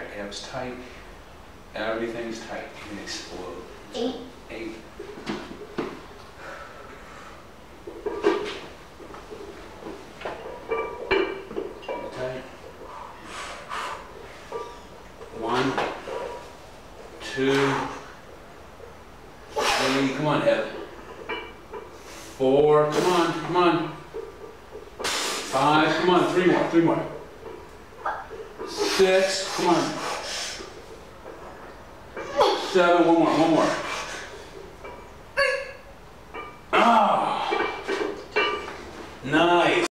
hips tight. Everything's tight. You can explode. Eight. Eight. Tight. One, two, three, come on, Heaven. Four, come on, come on. Five, come on, three more, three more. Six, come on. Seven, one more, one more. Ah, nice.